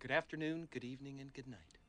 Good afternoon, good evening, and good night.